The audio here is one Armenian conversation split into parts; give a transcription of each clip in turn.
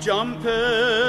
jumping.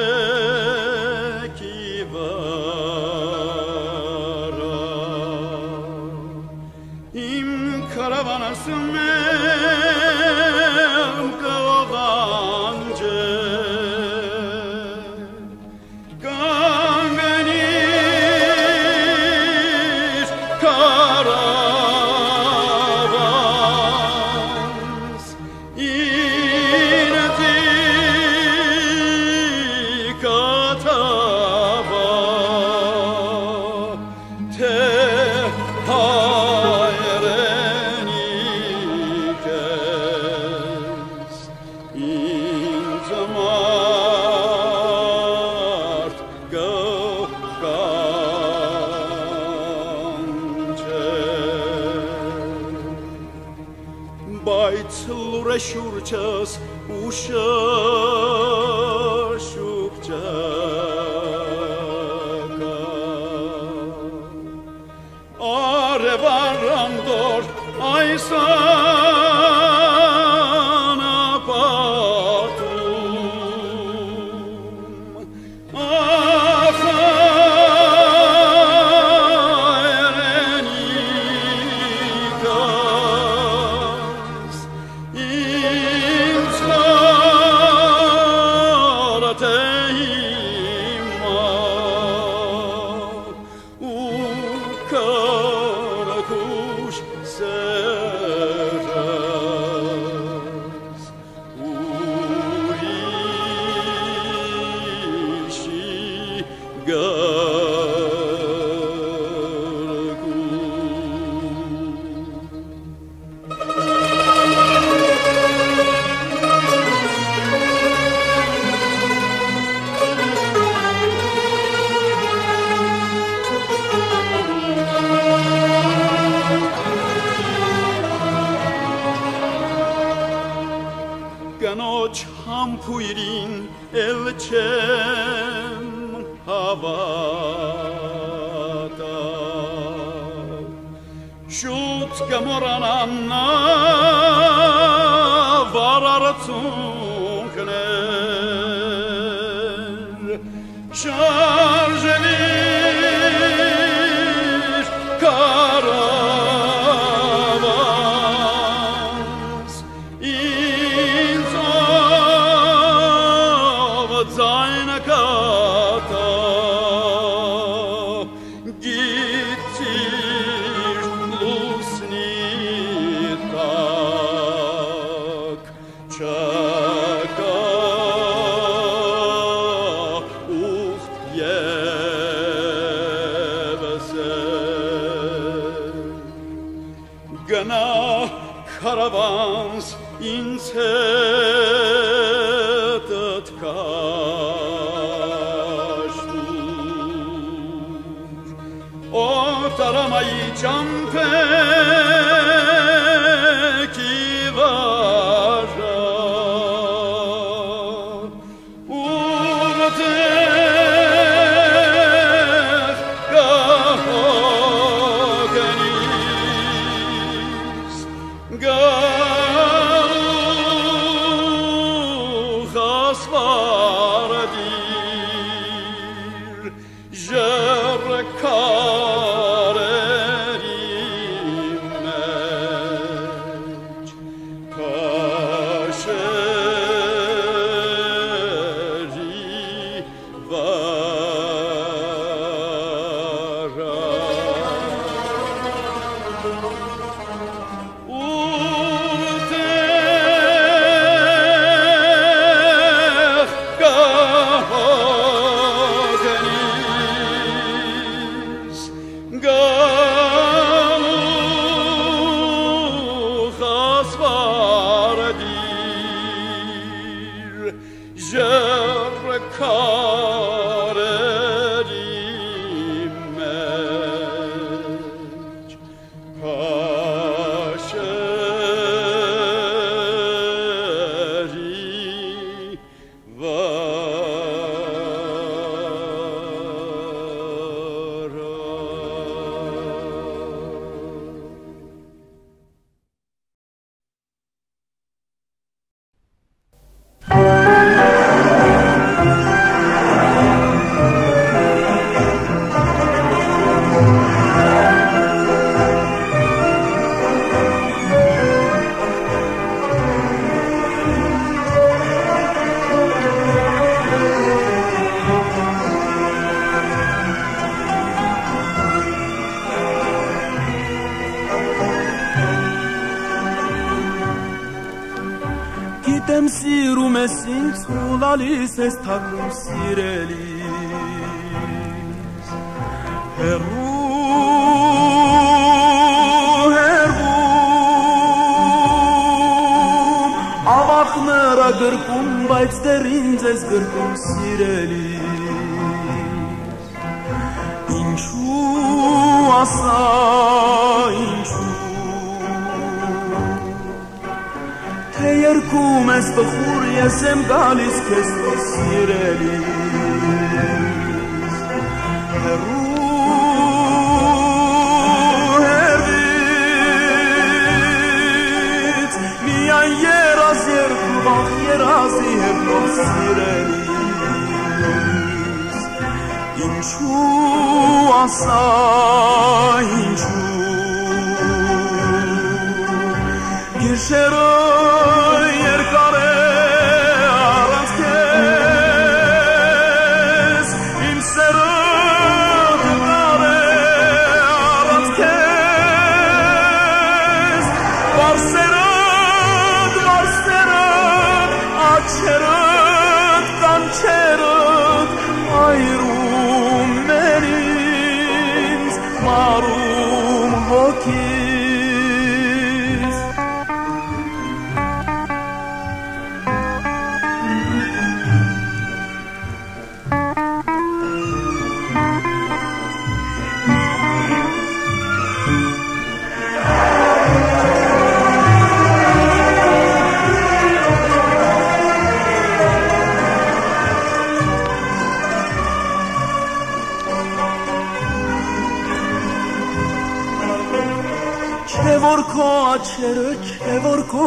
the car. Երկում ես տխուր ես եմ գալիս քեզ սիրելիս հերու հերվից միայն երազ երկու վախ երազի հետով սիրելիս ինչու ասա ինչու գիշերը որ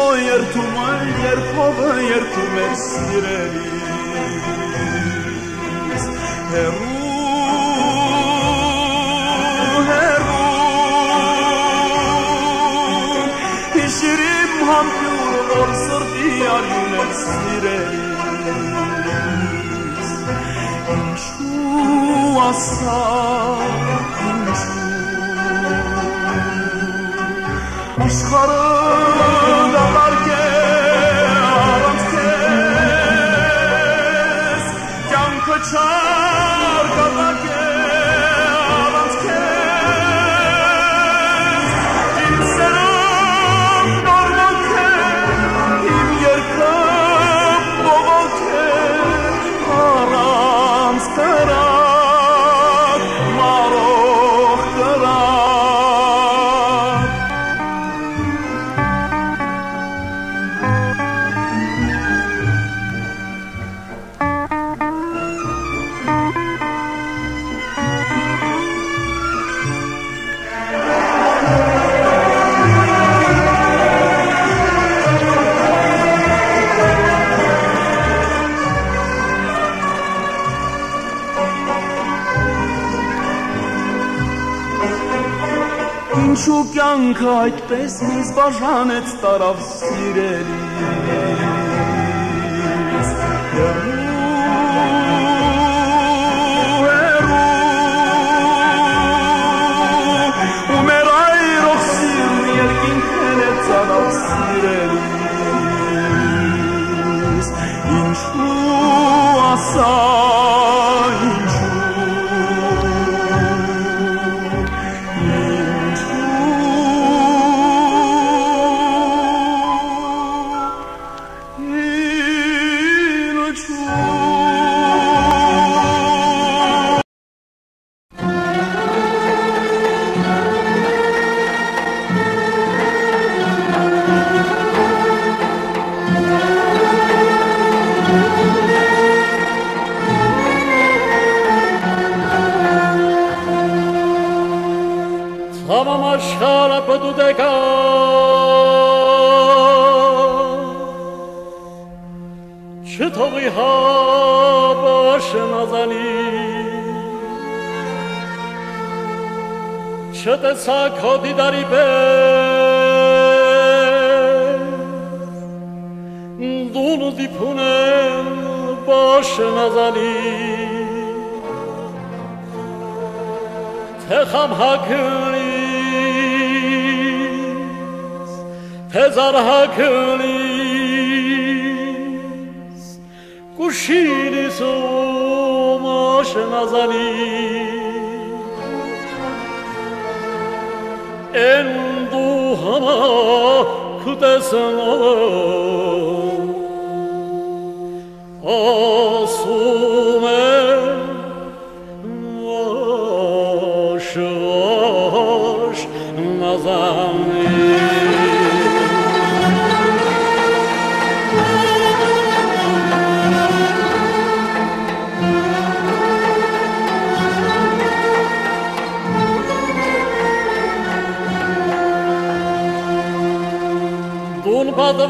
yertum yer kova yertum estirelis Heru heru Hişirim ham yolor sır diyar Şu asla şu. Aşkara կյանքը այդպես մեզ բաժանեց տարավ սիրելիս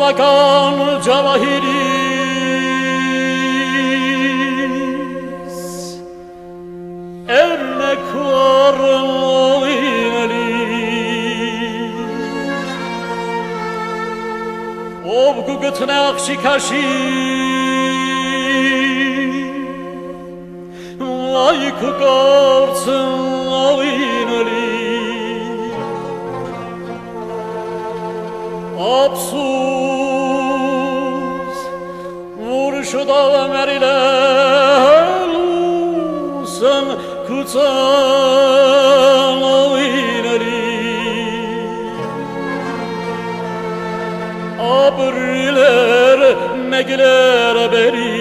bakan cevahiriz Ermek var Obgugut nakşi kaşi Layık kartın alin ali Absurd Mustafa Merile Lusen Kutsan Avineri Abriler Megler Beri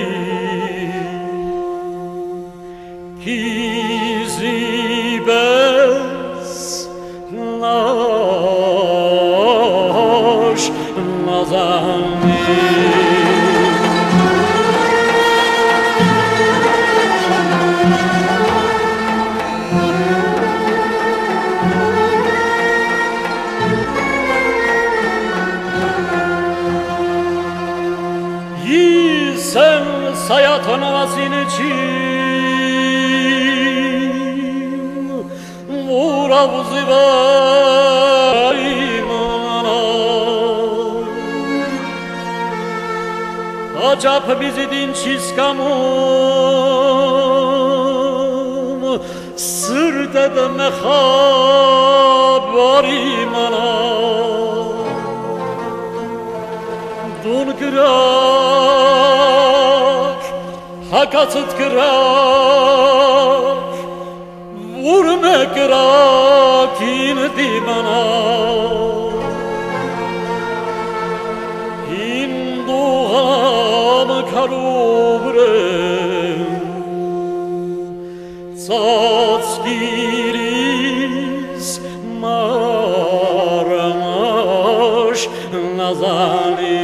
победит кому сыр да махабари мана дун кырак хакатыт кырак вурме кырак ин димана Salubrem Zatskiris Maramash Nazali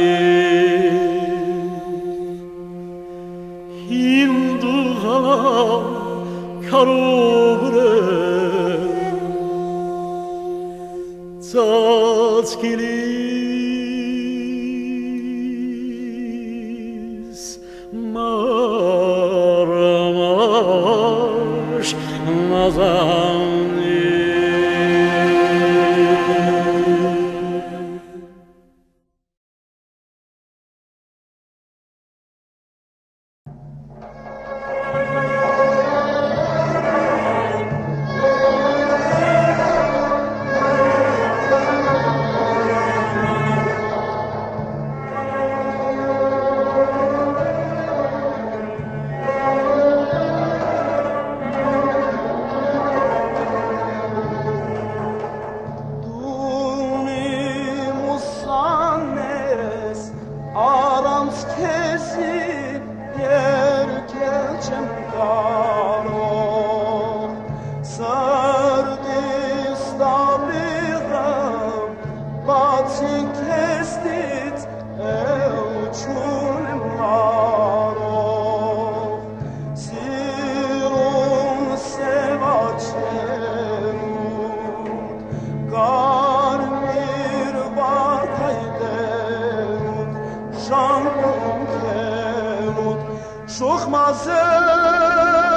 Hinduvala Karubrem Zatskiris Sok mazal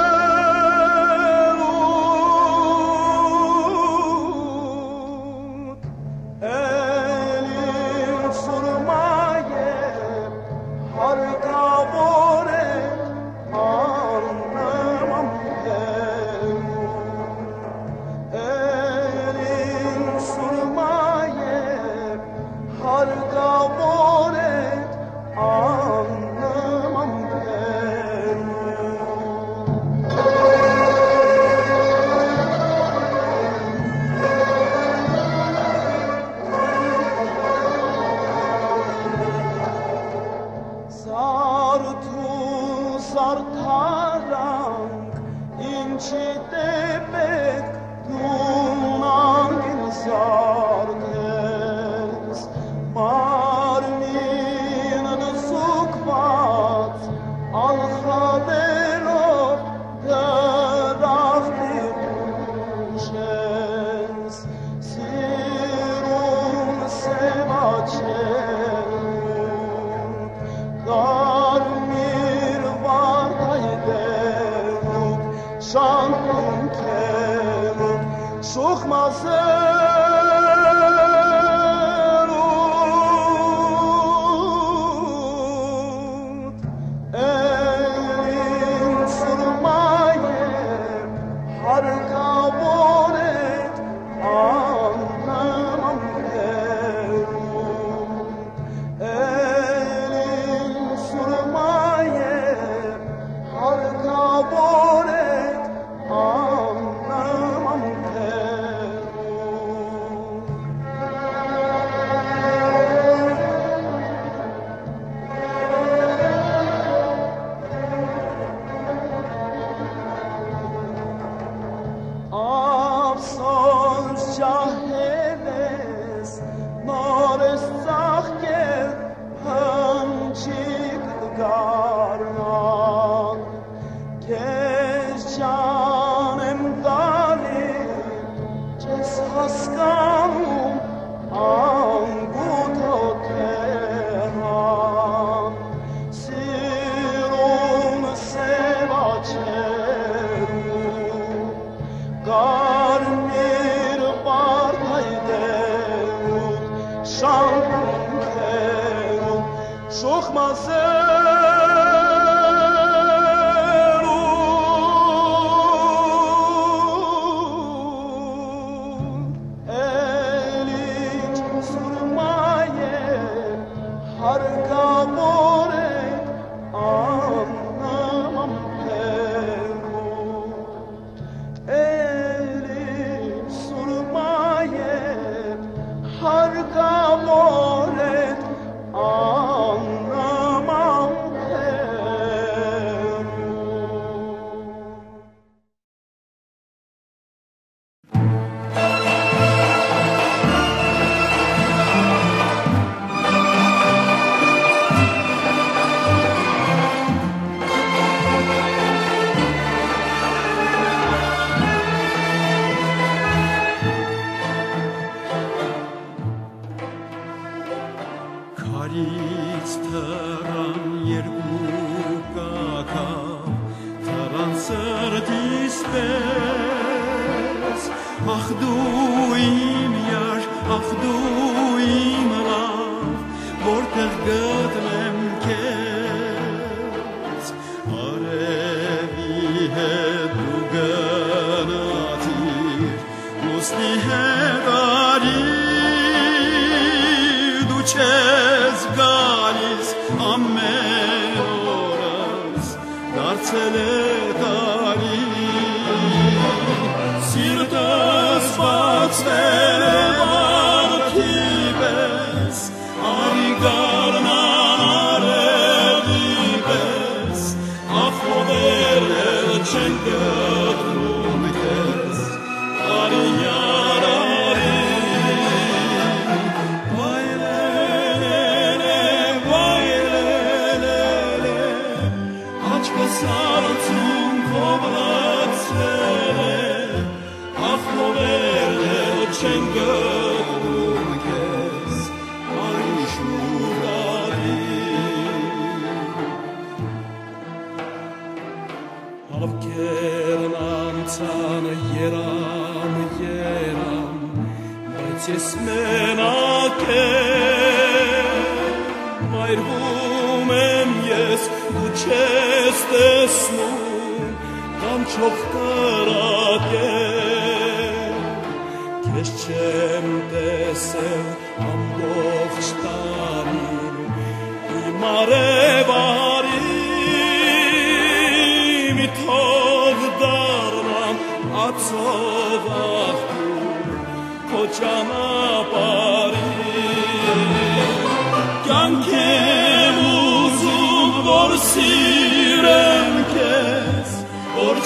Oh. դու չես գալիս ամեն օրս դարձել ես Λοχταράκε και σκέμπτε σε αμποχστάνιν η μαρεβάρι μη τόγδαρναν ατσοβάχτου κοτσάνα πάρι κι αν και μου ζουν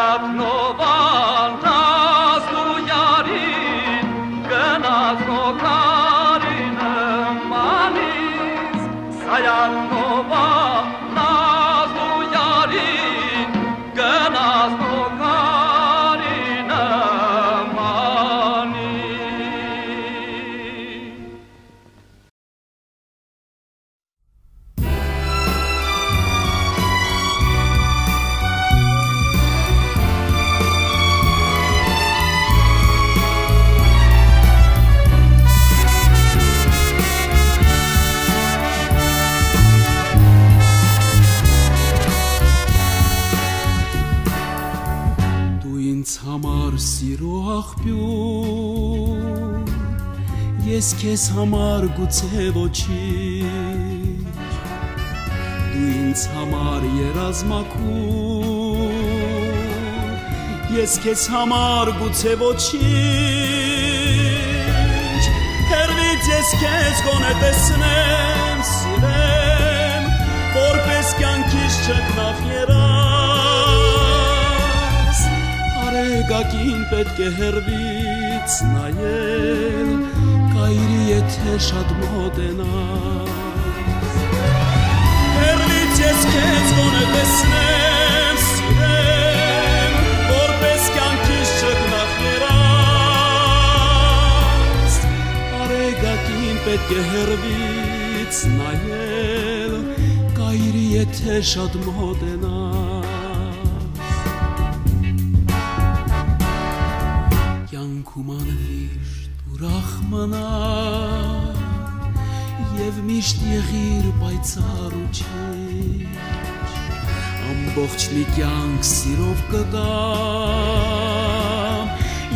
dawno երազմակու ես քեզ համար գուցե ոչինչ հերվից ես քեզ գոնե տեսնեմ սիրեմ որպես կյանքից չկնախ երաս արեգակին պետք է հերվից նայել հայրի եթե շատ մոտենաս ես քեզ գոնե տեսնեմ սիրեմ որպես կյանքից չգնախ երաս Արեգակին պետք է հերվից նայել կայրի եթե շատ մոտենաս Կյանքում անվիր ուրախ մնա եւ միշտ եղիր պայծառ ամբողջ մի կյանք սիրով կգամ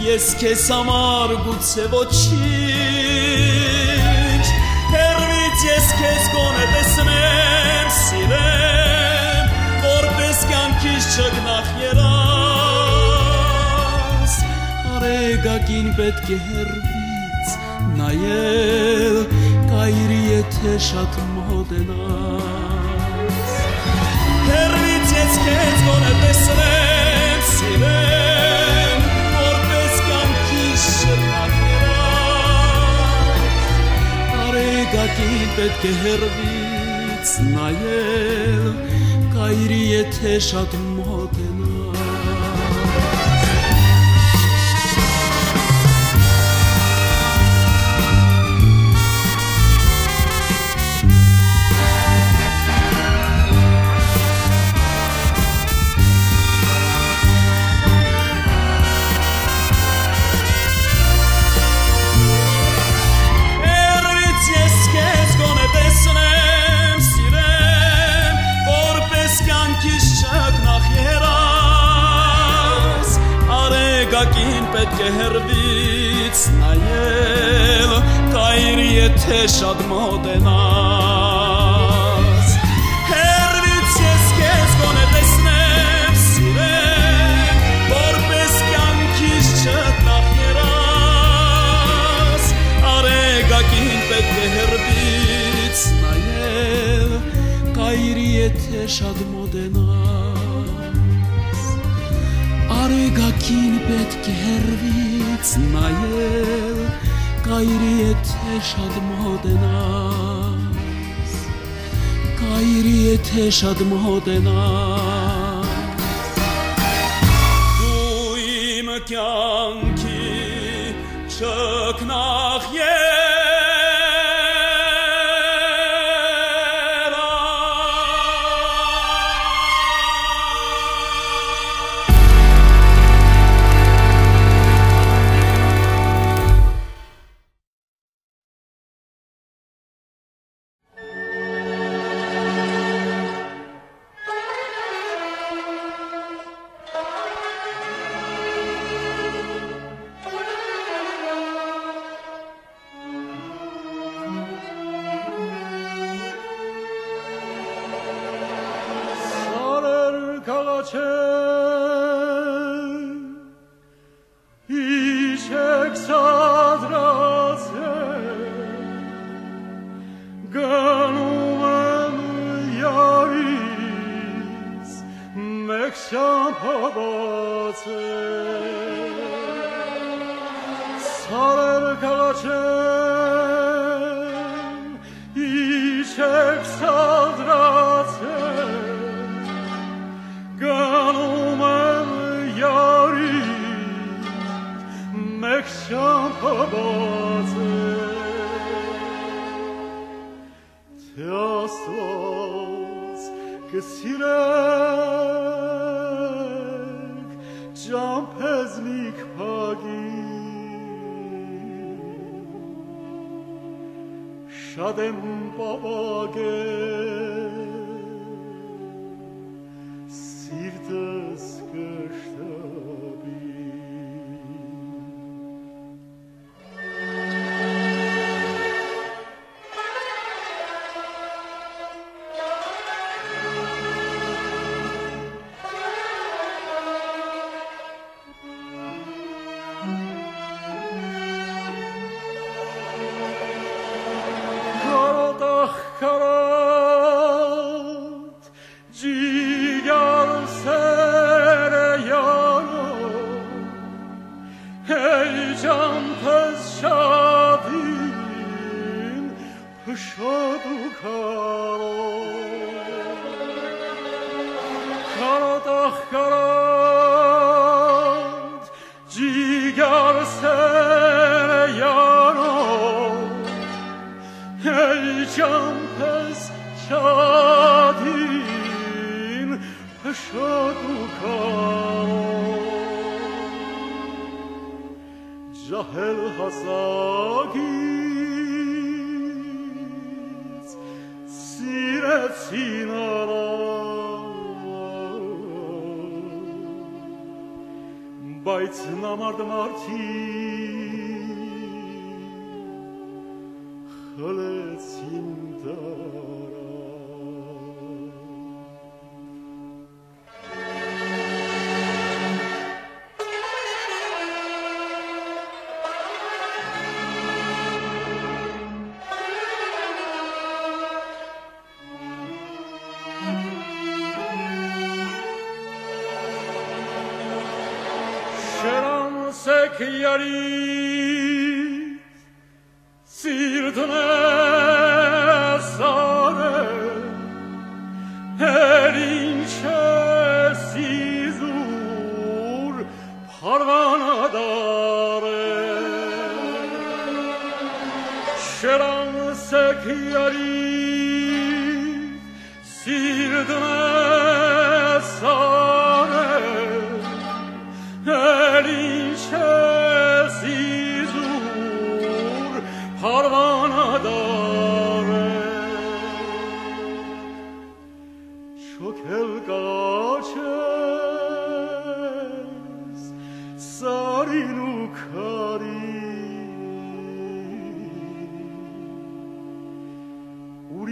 ես քեզ համար գուցե ոչինչ հերվից ես քեզ գոնե տեսնեմ սիրեմ որպես կյանքից չգնախ երաս արեգակին պետք է հերվի նայել կայրի եթե շատ մոտենաս Հերվից քեզ գոնե տեսնեմ սիրեմ որպես կյանքիս շնորհակերած Արեգակին պետք է հերվից նայել կայրի եթե շատ պետք է հերվից նայել կայր եթե շատ մոտենաս հերվից ես քեզ գոնե տեսնեմ սիրեմ որպես կյանքից չտնախ երաս արեգակին պետք է հերվից նայել կայր եթե շատ պետք է հերվից նայել կայրի եթե շատ մոտենաս կայրի եթե շատ մոտենաս դու իմ կյանքի չկնախ pasakis siretsinara Բայց նամարդ մարդիկ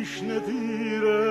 تشنه تیره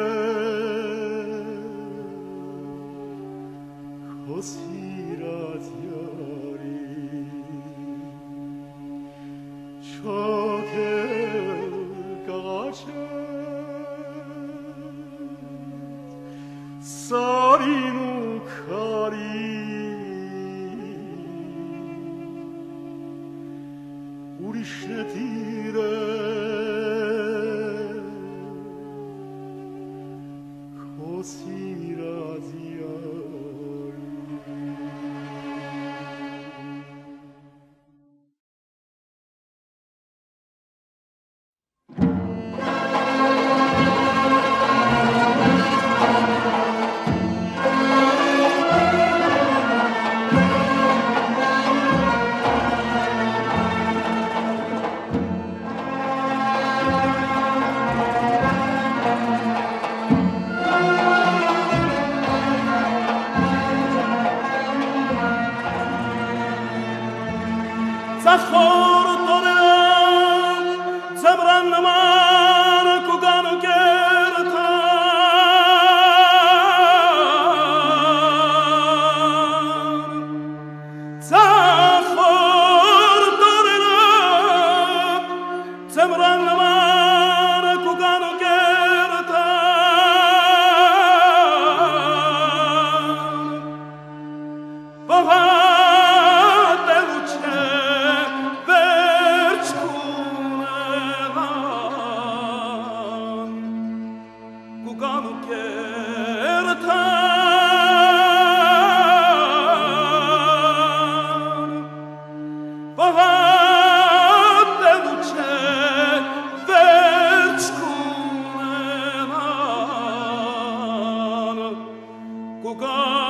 God.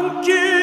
Danke.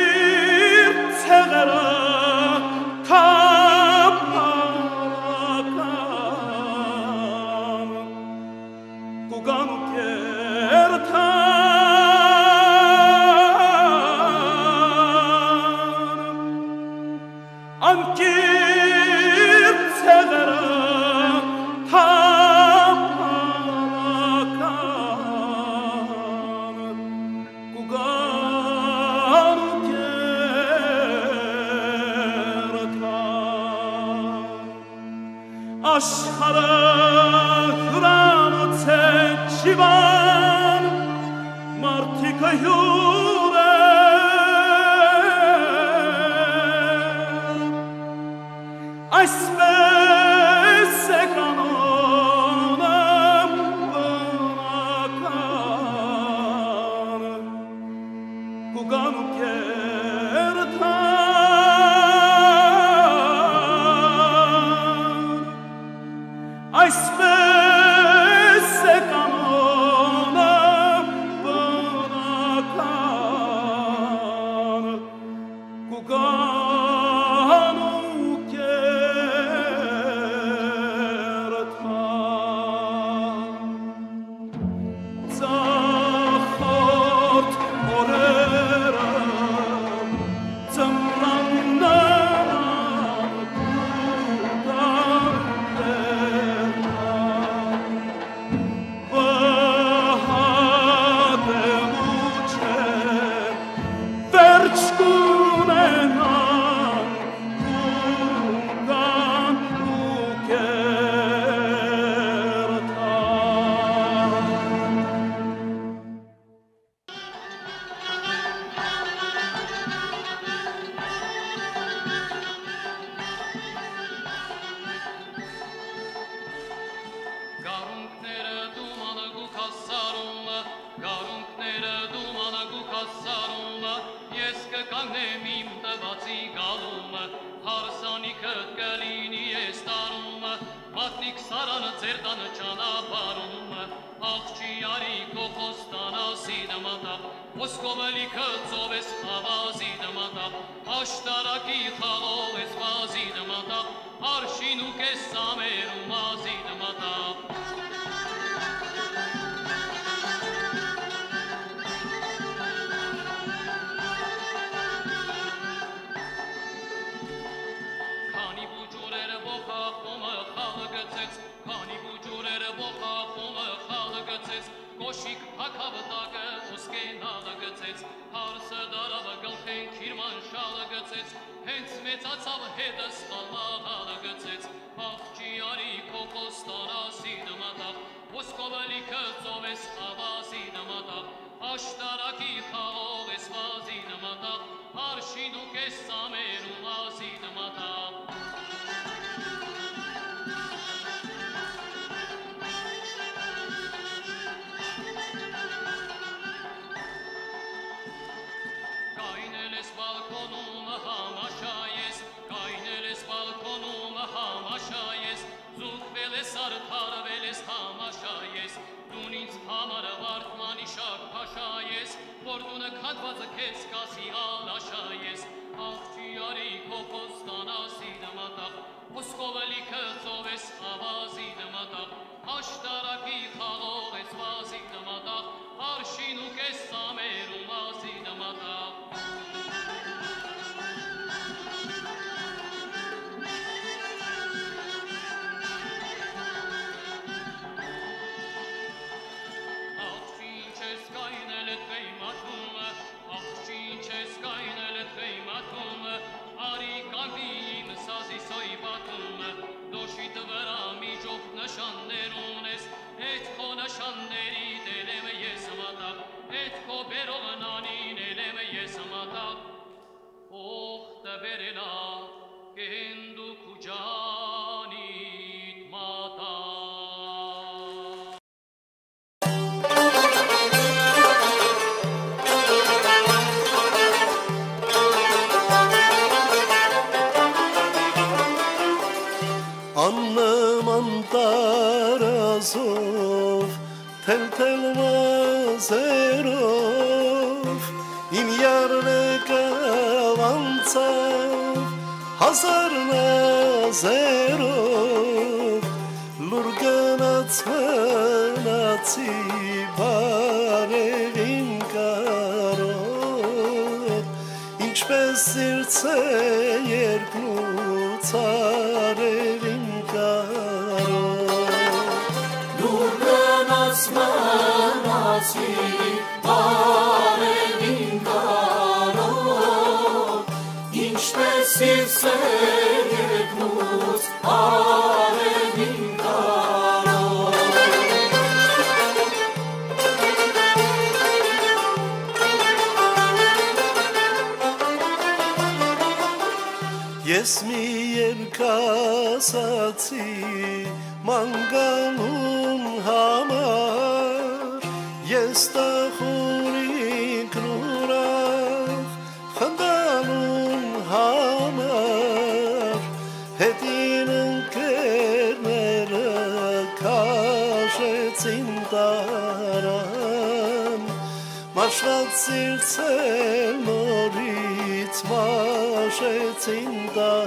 ציר צל מורית, מה שצינדה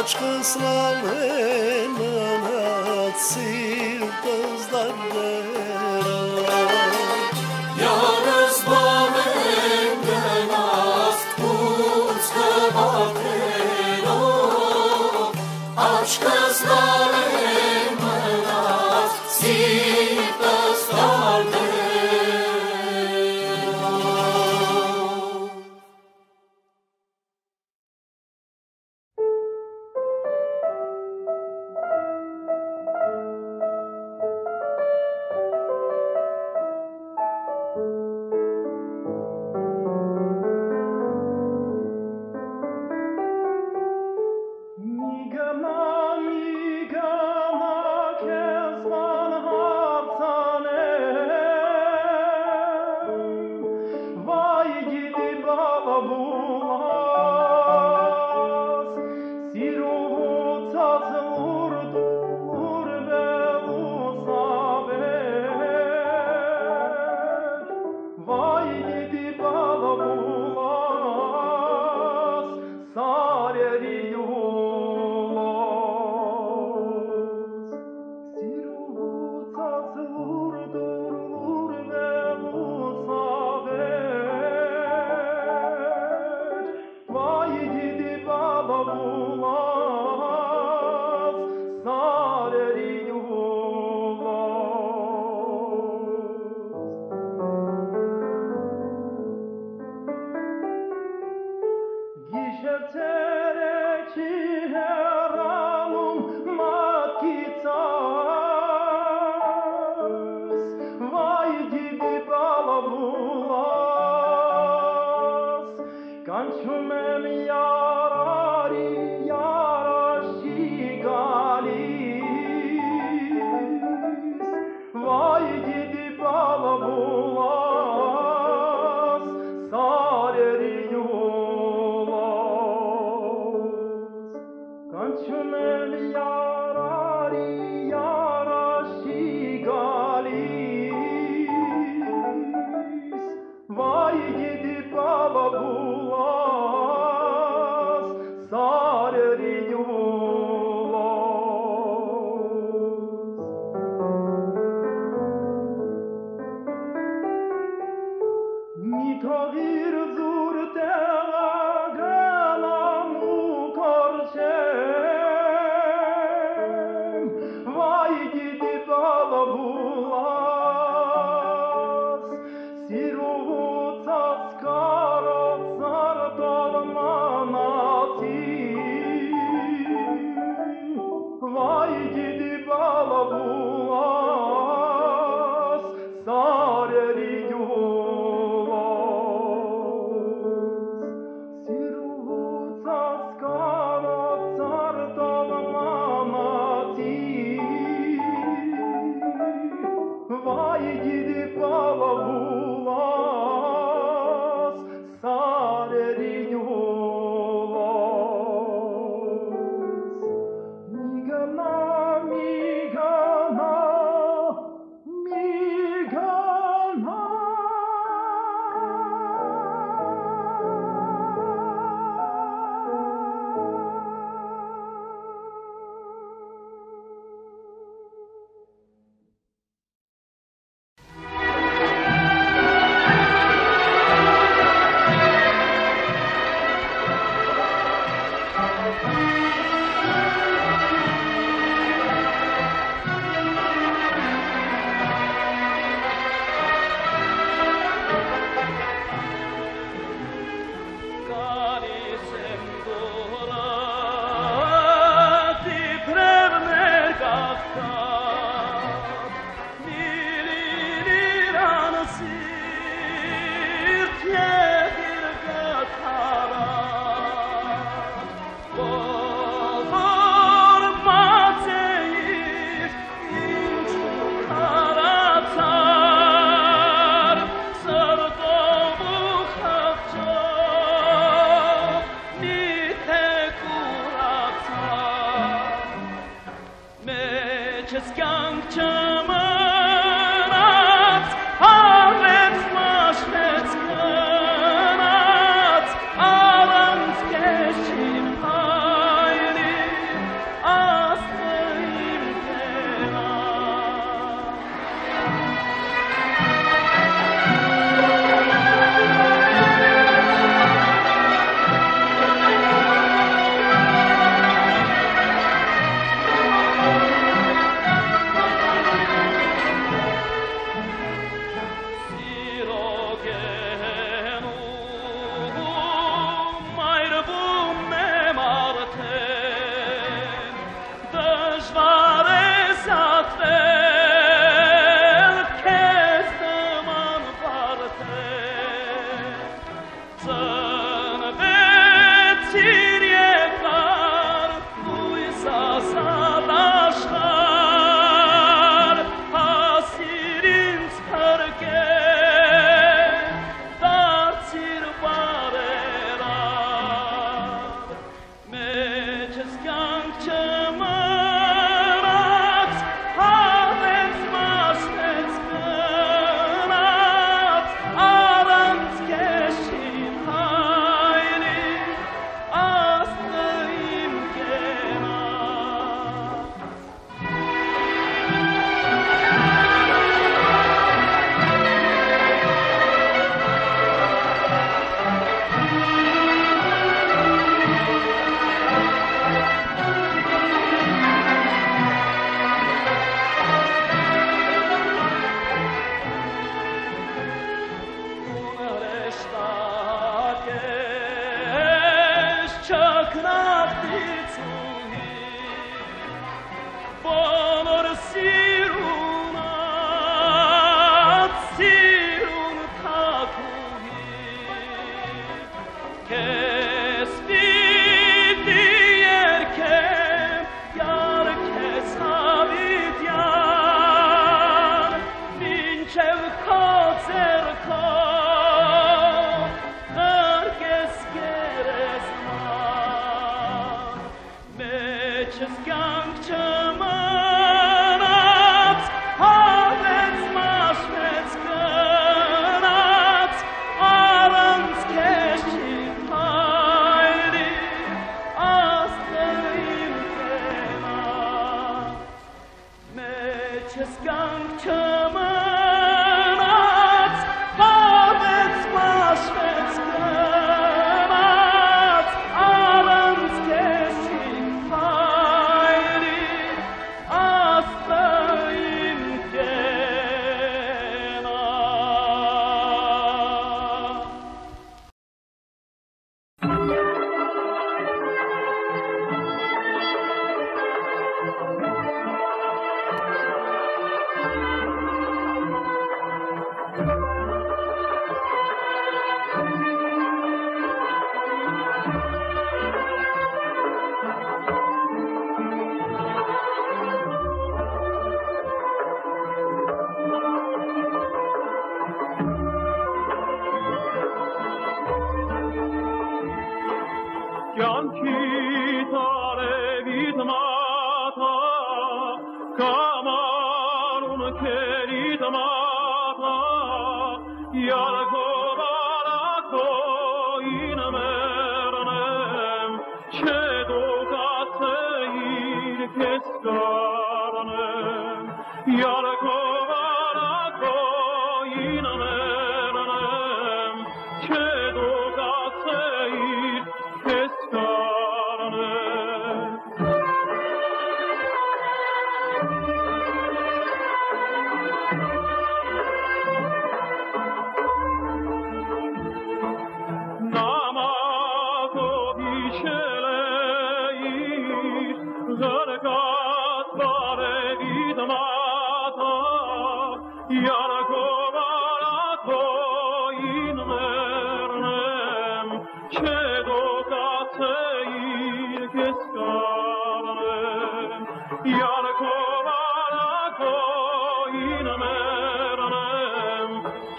Aç kızlar el anası kızlar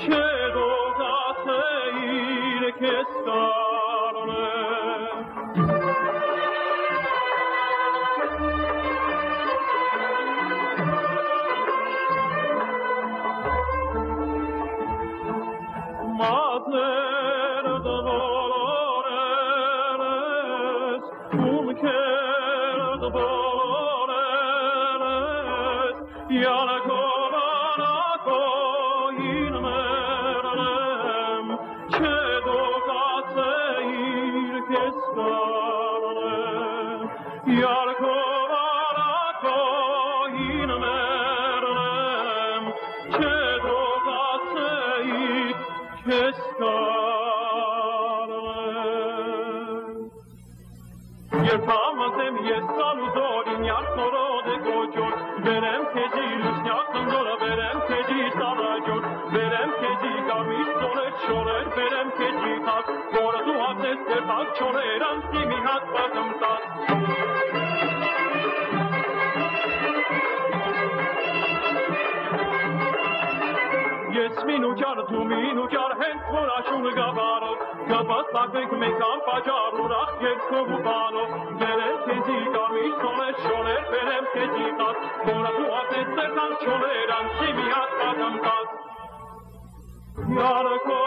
cedo da te che Verem kedi lüsnyak dora verem kedi saracur Verem kedi gamis dore çorer verem kedi tak Dora tu hates de bak çorer anti mi hat bakım tak Ես մին ու ճար, դու մին ու ճար, հենց որ աշուն գաբար շաբաթ լակենք մեկան պաճար ուրախ երկով ու բանով Երել քեզի կարմիր շոներ շոներ բերեմ քեզի տաս Որը դու ատեցրտան շոներ անչի մի հատ պատամ տաս Yarko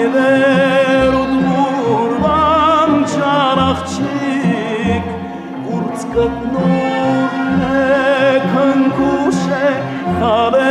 Այվեր ու դմուրվան ճարախչիկ, ուրծ կտնուրն է, կնկուշ է, խավեր